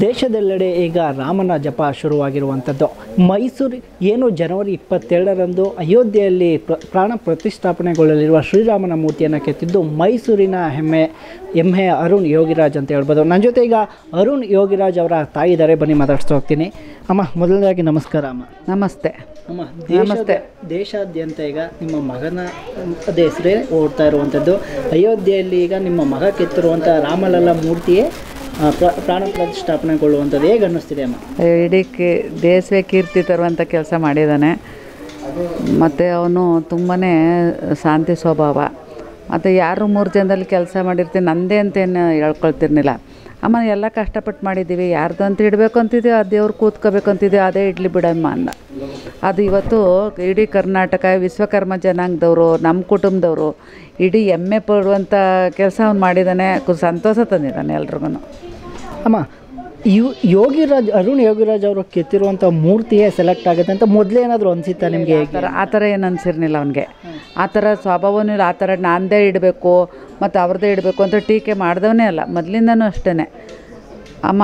ದೇಶದೆಲ್ಲೆಡೆ ಈಗ ರಾಮನ ಜಪ ಶುರುವಾಗಿರುವಂಥದ್ದು. ಮೈಸೂರು ಏನು ಜನವರಿ ಇಪ್ಪತ್ತೆರಡರಂದು ಅಯೋಧ್ಯೆಯಲ್ಲಿ ಪ್ರ ಪ್ರಾಣ ಪ್ರತಿಷ್ಠಾಪನೆಗೊಳ್ಳಲಿರುವ ಶ್ರೀರಾಮನ ಮೂರ್ತಿಯನ್ನು ಕೆತ್ತಿದ್ದು ಮೈಸೂರಿನ ಹೆಮ್ಮೆ ಹೆಮ್ಮೆ ಅರುಣ್ ಯೋಗಿರಾಜ್ ಅಂತ ಹೇಳ್ಬೋದು. ನನ್ನ ಜೊತೆ ಈಗ ಅರುಣ್ ಯೋಗಿರಾಜ್ ಅವರ ತಾಯಿ ಇದ್ದಾರೆ. ಬನ್ನಿ ಮಾತಾಡ್ಸ್ತಾ ಹೋಗ್ತೀನಿ. ಅಮ್ಮ ಮೊದಲನೇದಾಗಿ ನಮಸ್ಕಾರ ಅಮ್ಮ. ನಮಸ್ತೆ. ಅಮ್ಮ ನಮಸ್ತೆ. ದೇಶಾದ್ಯಂತ ಈಗ ನಿಮ್ಮ ಮಗನ ಹೆಸರೇ ಓಡ್ತಾ ಇರುವಂಥದ್ದು. ಅಯೋಧ್ಯೆಯಲ್ಲಿ ಈಗ ನಿಮ್ಮ ಮಗ ಕೆತ್ತಿರುವಂಥ ರಾಮಲಲ್ಲ ಮೂರ್ತಿಯೇ ಪ್ರಾಣ ಪ್ರತಿಷ್ಠಾಪನೆಗೊಳ್ಳುವಂಥದ್ದು ಹೇಗೆ ಅನ್ನಿಸ್ತಿದೆ ಅಮ್ಮ? ಇಡೀ ಕಿ ದೇಶವೇ ಕೀರ್ತಿ ತರುವಂಥ ಕೆಲಸ ಮಾಡಿದ್ದಾನೆ ಮತ್ತು ಅವನು ತುಂಬಾ ಶಾಂತಿ ಸ್ವಭಾವ. ಮತ್ತು ಯಾರು ಮೂರು ಜನದಲ್ಲಿ ಕೆಲಸ ಮಾಡಿರ್ತೀನಿ, ನಂದೇ ಅಂತೇನು ಹೇಳ್ಕೊಳ್ತಿರ್ನಿಲ್ಲ. ಅಮ್ಮ ಎಲ್ಲ ಕಷ್ಟಪಟ್ಟು ಮಾಡಿದ್ದೀವಿ. ಯಾರ್ದು ಅಂತ ಇಡಬೇಕು ಅಂತಿದ್ದೀವಿ ಆ ದೇವ್ರು ಕೂತ್ಕೋಬೇಕು ಅಂತಿದ್ದೀವಿ ಅದೇ ಇಡ್ಲಿ ಬಿಡಮ್ಮ ಅನ್ನ ಅದು. ಇವತ್ತು ಇಡೀ ಕರ್ನಾಟಕ ವಿಶ್ವಕರ್ಮ ಜನಾಂಗದವರು ನಮ್ಮ ಕುಟುಂಬದವರು ಇಡೀ ಹೆಮ್ಮೆ ಪಡುವಂಥ ಕೆಲಸ ಅವ್ನು ಮಾಡಿದ್ದಾನೆ ಸಂತೋಷ ತಂದಿದ್ದಾನೆ ಎಲ್ರಿಗೂ ಅಮ್ಮ ಯು ಯೋಗಿರಾಜ್ ಅರುಣ್ ಯೋಗಿರಾಜ್ ಅವರು ಕೆತ್ತಿರುವಂಥ ಮೂರ್ತಿಯೇ ಸೆಲೆಕ್ಟ್ ಆಗುತ್ತೆ ಅಂತ ಮೊದಲೇ ಏನಾದರೂ ಅನಿಸುತ್ತಾ ನಿಮಗೆ ಆ ಥರ ಆ ಥರ ಏನು ಅನ್ಸಿರ್ಲಿಲ್ಲ ಅವನಿಗೆ. ಆ ಥರ ಸ್ವಭಾವನೂ ಇಲ್ಲ. ಆ ಥರ ನಾನದೇ ಇಡಬೇಕು. ಮತ್ತು ಅವ್ರದ್ದೇ ಇಡಬೇಕು ಅಂತ ಟೀಕೆ ಮಾಡಿದವನೇ ಅಲ್ಲ ಮೊದಲಿಂದನೂ ಅಷ್ಟೇ ಅಮ್ಮ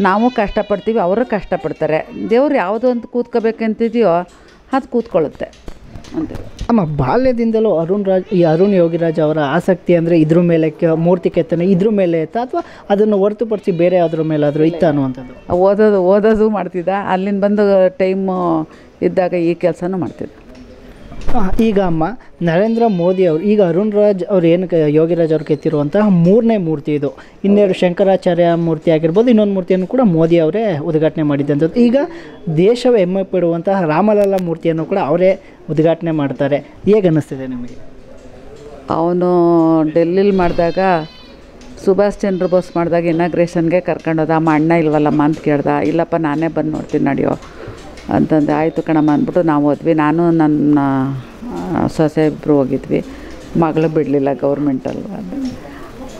ನಾವು ಕಷ್ಟಪಡ್ತೀವಿ ಅವರು ಕಷ್ಟಪಡ್ತಾರೆ. ದೇವ್ರು ಯಾವುದು ಅಂತ ಕೂತ್ಕೋಬೇಕಂತಿದೆಯೋ ಅದು ಕೂತ್ಕೊಳ್ಳುತ್ತೆ ಅಂತ. ಅಮ್ಮ ಬಾಲ್ಯದಿಂದಲೂ ಅರುಣ್ ರಾಜ್ ಈ ಅರುಣ್ ಯೋಗಿರಾಜ್ ಅವರ ಆಸಕ್ತಿ ಅಂದರೆ ಇದ್ರ ಮೇಲೆ ಕೆ- ಮೂರ್ತಿ ಕೆತ್ತನೆ ಇದ್ರ ಮೇಲೆ ಇತ್ತಾ ಅಥವಾ ಅದನ್ನು ಹೊರತುಪಡಿಸಿ ಬೇರೆ ಯಾವ್ದ್ರ ಮೇಲಾದರೂ ಇತ್ತ ಅನ್ನುವಂಥದ್ದು? ಓದೋದು ಓದೋದು ಮಾಡ್ತಿದ್ದ. ಅಲ್ಲಿಂದ ಬಂದು ಟೈಮು ಇದ್ದಾಗ ಈ ಕೆಲಸನೂ ಮಾಡ್ತಿದ್ದ. ಈಗ ಅಮ್ಮ ನರೇಂದ್ರ ಮೋದಿ ಅವರು, ಈಗ ಅರುಣ್ ರಾಜ್ ಅವ್ರು ಏನು ಯೋಗಿರಾಜ್ ಅವ್ರು ಕೆತ್ತಿರುವಂತಹ ಮೂರನೇ ಮೂರ್ತಿ ಇದು. ಇನ್ನೆರಡು ಶಂಕರಾಚಾರ್ಯ ಮೂರ್ತಿ ಆಗಿರ್ಬೋದು, ಇನ್ನೊಂದು ಮೂರ್ತಿಯನ್ನು ಕೂಡ ಮೋದಿ ಅವರೇ ಉದ್ಘಾಟನೆ ಮಾಡಿದ್ದಂಥದ್ದು. ಈಗ ದೇಶವೇ ಹೆಮ್ಮೆ ಪಡುವಂತಹ ರಾಮಲಲ್ಲ ಮೂರ್ತಿಯನ್ನು ಕೂಡ ಅವರೇ ಉದ್ಘಾಟನೆ ಮಾಡ್ತಾರೆ. ಹೇಗೆ ಅನ್ನಿಸ್ತಿದೆ ನಿಮಗೆ? ಅವನು ಡೆಲ್ಲಿಲಿ ಮಾಡಿದಾಗ, ಸುಭಾಷ್ ಚಂದ್ರ ಬೋಸ್ ಮಾಡಿದಾಗ ಇನಾಗ್ರೇಷನ್ಗೆ ಕರ್ಕೊಂಡೋದ ಅಮ್ಮ, ಅಣ್ಣ ಇಲ್ವಲ್ಲಮ್ಮ ಅಂತ ಕೇಳ್ದ. ಇಲ್ಲಪ್ಪ, ನಾನೇ ಬಂದು ನೋಡ್ತೀನಿ, ನಡಿಯೋ. ಅಂತಂದೆ, ಆಯಿತು ಕಣಮ್ಮ, ಅಂದ್ಬಿಟ್ಟು ನಾವು ಹೋದ್ವಿ. ನಾನು, ನನ್ನ ಸೊಸೆ ಇಬ್ಬರು ಹೋಗಿದ್ವಿ. ಮಗಳು ಬಿಡಲಿಲ್ಲ ಗೌರ್ಮೆಂಟಲ್ಲಿ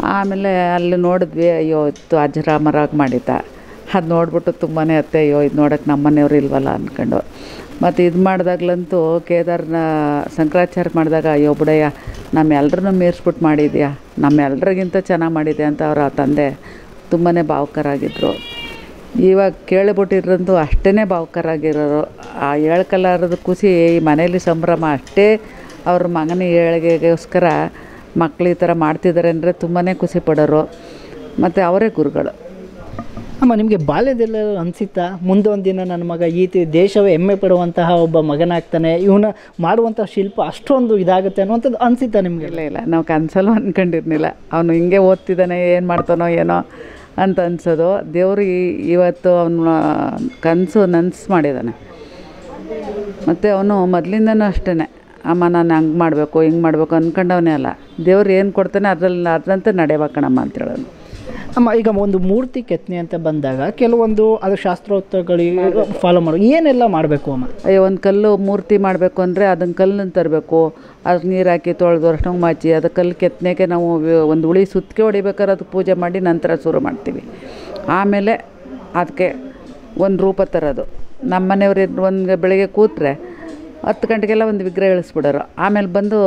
ಆಮೇಲೆ ಅಲ್ಲಿ ನೋಡಿದ್ವಿ, ಅಯ್ಯೋ, ಇತ್ತು ಅಜರಾಮರಾಗಿ ಮಾಡಿದ್ದ. ಅದು ನೋಡ್ಬಿಟ್ಟು ತುಂಬಾ ಅತ್ತೆ, ಅಯ್ಯೋ, ಇದು ನೋಡೋಕೆ ನಮ್ಮನೆಯವ್ರು ಇಲ್ವಲ್ಲ, ಅಂದ್ಕೊಂಡು. ಮತ್ತು ಇದು ಮಾಡಿದಾಗ್ಲಂತೂ ಕೇದಾರ್ನ ಶಂಕರಾಚಾರ್ಯ ಮಾಡಿದಾಗ, ಅಯ್ಯೋ ಬಿಡಯ್ಯ ನಮ್ಮೆಲ್ಲರನ್ನೂ ಮೀರಿಸ್ಬಿಟ್ಟು ಮಾಡಿದ್ಯಾ? ನಮ್ಮೆಲ್ಲರಿಗಿಂತ ಚೆನ್ನಾಗಿ ಮಾಡಿದೆ ಅಂತ ಅವರ ತಂದೆ ತುಂಬಾ ಭಾವುಕರಾಗಿದ್ದರು ಇವಾಗ ಕೇಳಿಬಿಟ್ಟಿದ್ರಂತೂ ಅಷ್ಟೇ ಭಾವುಕರಾಗಿರೋರು. ಆ ಹೇಳ್ಕಲಾರದ ಖುಷಿ ಈ ಮನೇಲಿ ಸಂಭ್ರಮ ಅಷ್ಟೇ ಅವ್ರ ಮಗನ ಏಳಿಗೆಗೋಸ್ಕರ ಮಕ್ಕಳು ಈ ಥರ ಮಾಡ್ತಿದ್ದಾರೆ ಅಂದರೆ ತುಂಬಾ ಖುಷಿ ಪಡೋರು. ಮತ್ತು ಅವರೇ ಗುರುಗಳು. ಅಮ್ಮ ನಿಮಗೆ ಬಾಲ್ಯದಲ್ಲ ಅನಿಸುತ್ತಾ? ಮುಂದೊಂದು ದಿನ ನನ್ನ ಮಗ ಈ ದೇಶವೇ ಹೆಮ್ಮೆ ಪಡುವಂತಹ ಒಬ್ಬ ಮಗನಾಗ್ತಾನೆ. ಇವನ ಮಾಡುವಂಥ ಶಿಲ್ಪ ಅಷ್ಟೊಂದು ಇದಾಗುತ್ತೆ ಅನ್ನುವಂಥದ್ದು ಅನಿಸುತ್ತಾ ನಿಮಗೆ? ಇಲ್ಲ ಇಲ್ಲ. ನಾವು ಕನಸಲ್ಲೂ ಅಂದ್ಕೊಂಡಿರ್ಲಿಲ್ಲ ಅವನು ಹಿಂಗೆ ಓದ್ತಿದ್ದಾನೆ ಏನು ಮಾಡ್ತಾನೋ ಏನೋ. ಅಂತ ಅನ್ಸೋದು. ದೇವರು ಇವತ್ತು ಅವನ ಕನಸು ನನ್ಸು ಮಾಡಿದ್ದಾನೆ ಮತ್ತು ಅವನು ಮೊದಲಿಂದನೂ ಅಷ್ಟೇ ಅಮ್ಮ, ನಾನು ಹಂಗೆ ಮಾಡಬೇಕು, ಹಿಂಗೆ ಮಾಡಬೇಕು ಅಂದ್ಕೊಂಡವನೇ ಅಲ್ಲ. ದೇವ್ರು ಏನು ಕೊಡ್ತಾನೆ ಅದ್ರಲ್ಲಿ ಅದರಂತೆ ನಡೆಯಬೇಕಣಮ್ಮ ಅಂತ ಹೇಳೋನು ಅಮ್ಮ, ಈಗ ಒಂದು ಮೂರ್ತಿ ಕೆತ್ತನೆ ಅಂತ ಬಂದಾಗ ಕೆಲವೊಂದು ಅದು ಶಾಸ್ತ್ರೋತ್ತಗಳು ಫಾಲೋ ಮಾಡೋ. ಏನೆಲ್ಲ ಮಾಡಬೇಕು ಅಮ್ಮ? ಅಯ್ಯೋ, ಒಂದು ಕಲ್ಲು ಮೂರ್ತಿ ಮಾಡಬೇಕು ಅಂದರೆ ಅದನ್ನು ಕಲ್ಲನ್ನು ತರಬೇಕು. ಅದಕ್ಕೆ ನೀರು ಹಾಕಿ ತೊಳೆದು ಅರ್ಶನ ಮಾಚಿ, ಅದು ಕಲ್ಲು ಕೆತ್ತನೆಗೆ ನಾವು ಒಂದು ಉಳಿ ಸುತ್ತಿಗೆ ಹೊಡಿಬೇಕಾದ್ರೆ ಅದು ಪೂಜೆ ಮಾಡಿ ನಂತರ ಶುರು ಮಾಡ್ತೀವಿ. ಆಮೇಲೆ ಅದಕ್ಕೆ ಒಂದು ರೂಪ ತರೋದು. ನಮ್ಮ ಮನೆಯವ್ರು ಒಂದು ಬೆಳಗ್ಗೆ ಕೂತ್ರೆ ಹತ್ತು ಗಂಟೆಗೆಲ್ಲ ಒಂದು ವಿಗ್ರಹ ಇಳಿಸ್ಬಿಡೋರು. ಆಮೇಲೆ ಬಂದು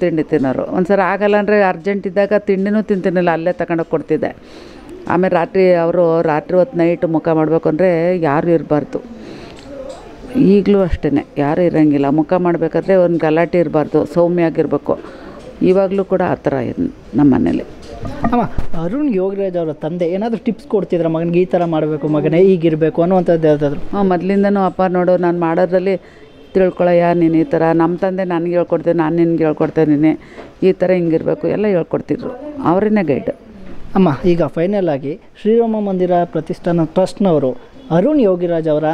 ತಿಂಡಿ ತಿನ್ನೋರು. ಒಂದು ಸರಿ ಆಗಲ್ಲ ಅಂದರೆ ಅರ್ಜೆಂಟ್ ಇದ್ದಾಗ ತಿಂಡಿನೂ ತಿಂತಿರಲಿಲ್ಲ ಅಲ್ಲೇ ತಗೊಂಡೋಗಿ ಕೊಡ್ತಿದ್ದೆ. ಆಮೇಲೆ ರಾತ್ರಿ ಅವರು ರಾತ್ರಿ ಹೊತ್ತು ನೈಟ್ ಮುಖ ಮಾಡಬೇಕು ಅಂದರೆ ಯಾರು ಇರಬಾರ್ದು. ಈಗಲೂ ಅಷ್ಟೇ ಯಾರೂ ಇರೋಂಗಿಲ್ಲ. ಮುಖ ಮಾಡಬೇಕಾದ್ರೆ ಒಂದು ಗಲಾಟೆ ಇರಬಾರ್ದು ಸೌಮ್ಯ ಆಗಿರಬೇಕು ಇವಾಗಲೂ ಕೂಡ ಆ ಥರ ಇದೆ ನಮ್ಮ ಮನೇಲಿ. ಅಮ್ಮ ಅರುಣ್ ಯೋಗರಾಜ್ ಅವರ ತಂದೆ ಏನಾದರೂ ಟಿಪ್ಸ್ ಕೊಡ್ತಿದ್ರ? ಮಗನಿಗೆ ಈ ಥರ ಮಾಡಬೇಕು ಮಗನೇ ಈಗಿರಬೇಕು ಅನ್ನುವಂಥದ್ದು ಯಾವುದಾದ್ರು? ಹಾಂ ಮೊದಲಿಂದನೂ ಅಪ್ಪ ನೋಡು ನಾನು ಮಾಡೋದ್ರಲ್ಲಿ ತಿಳ್ಕೊಳಯ್ಯ ನೀನು ಈ ಥರ ನಮ್ಮ ತಂದೆ ನನಗೆ ಹೇಳ್ಕೊಡ್ತೀನಿ ನಾನು ನಿನ್ಗೆ ಹೇಳ್ಕೊಡ್ತೇನೆ ಈ ಥರ ಹಿಂಗಿರಬೇಕು ಎಲ್ಲ ಹೇಳ್ಕೊಡ್ತಿದ್ರು. ಅವರನ್ನೇ ಗೈಡ್ ಅಮ್ಮ ಈಗ ಫೈನಲ್ ಆಗಿ ಶ್ರೀರಾಮ ಮಂದಿರ ಪ್ರತಿಷ್ಠಾನ ಟ್ರಸ್ಟ್ನವರು ಅರುಣ್ ಯೋಗಿರಾಜ್ ಅವರ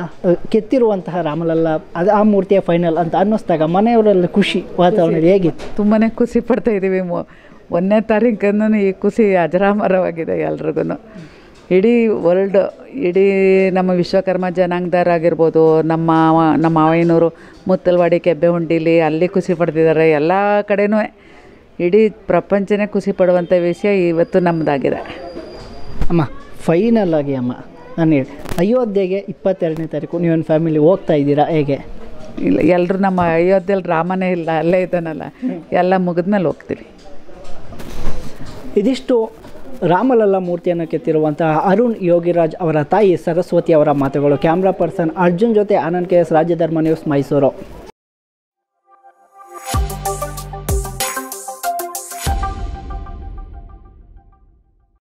ಕೆತ್ತಿರುವಂತಹ ರಾಮಲಲ್ಲ ಅದು ಆ ಮೂರ್ತಿಯ ಫೈನಲ್ ಅಂತ ಅನ್ನಿಸ್ದಾಗ ಮನೆಯವರಲ್ಲಿ ಖುಷಿ ವಾತಾವರಣ ಹೇಗಿತ್ತು? ತುಂಬಾ ಖುಷಿ ಪಡ್ತಾ ಇದ್ದೀವಿ ಮೊ ಒಂದನೇ ತಾರೀಕನ್ನು ಈ ಖುಷಿ ಅಜರಾಮರವಾಗಿದೆ ಎಲ್ರಿಗೂ ಇಡೀ ವರ್ಲ್ಡ್ ಇಡೀ ನಮ್ಮ ವಿಶ್ವಕರ್ಮ ಜನಾಂಗದವರಾಗಿರ್ಬೋದು ನಮ್ಮ ಮಾವ- ನಮ್ಮ ಮಾವಯ್ಯನವರು ಮುತ್ತಲ್ವಾಡಿ ಕೆಬ್ಬೆಹುಂಡಿಲಿ ಅಲ್ಲಿ ಖುಷಿ ಪಡ್ತಿದ್ದಾರೆ. ಎಲ್ಲ ಕಡೆನೂ ಇಡೀ ಪ್ರಪಂಚನೇ ಖುಷಿ ಪಡುವಂಥ ವಿಷಯ ಇವತ್ತು ನಮ್ಮದಾಗಿದೆ ಅಮ್ಮ ಫೈನಲ್ ಆಗಿ ಅಮ್ಮ ನಾನು ಹೇಳಿ. ಅಯೋಧ್ಯೆಗೆ ಇಪ್ಪತ್ತೆರಡನೇ ತಾರೀಕು ನೀವೊಂದು ಫ್ಯಾಮಿಲಿ ಹೋಗ್ತಾ ಇದ್ದೀರಾ ಹೇಗೆ? ಇಲ್ಲ ಎಲ್ಲರೂ ನಮ್ಮ ಅಯೋಧ್ಯೆಯಲ್ಲಿ ರಾಮನೇ ಇಲ್ಲ ಅಲ್ಲೇ ಇದ್ದಾನಲ್ಲ. ಎಲ್ಲ ಮುಗಿದ್ಮೇಲೆ ಹೋಗ್ತೀವಿ. ಇದಿಷ್ಟು ರಾಮಲಲ್ಲ ಮೂರ್ತಿಯನ್ನು ಕೆತ್ತಿರುವಂತಹ ಅರುಣ್ ಯೋಗಿರಾಜ್ ಅವರ ತಾಯಿ ಸರಸ್ವತಿ ಅವರ ಮಾತುಗಳು. ಕ್ಯಾಮ್ರಾ ಪರ್ಸನ್ ಅರ್ಜುನ್ ಜೊತೆ Anand K S Rajyadharma news Mysuru.